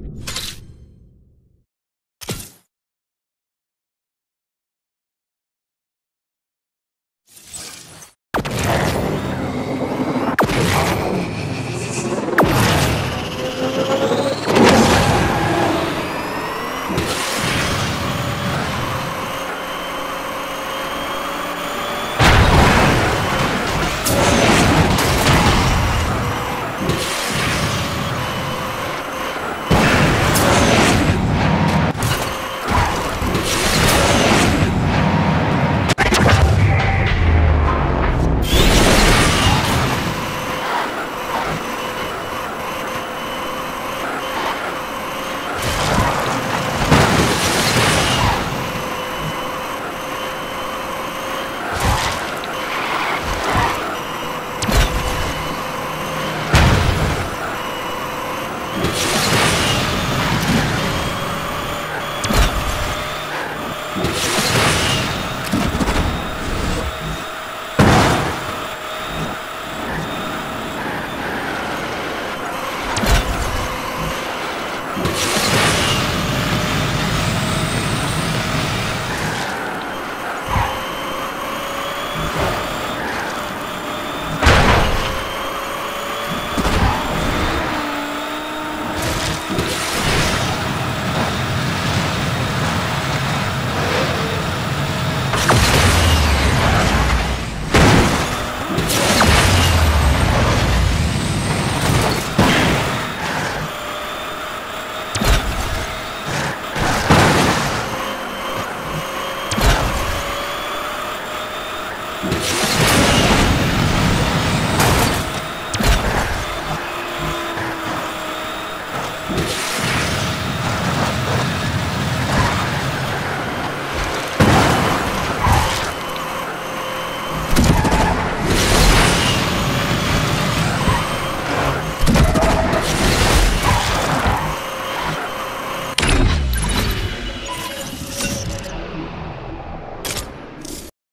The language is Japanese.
you you Thank you.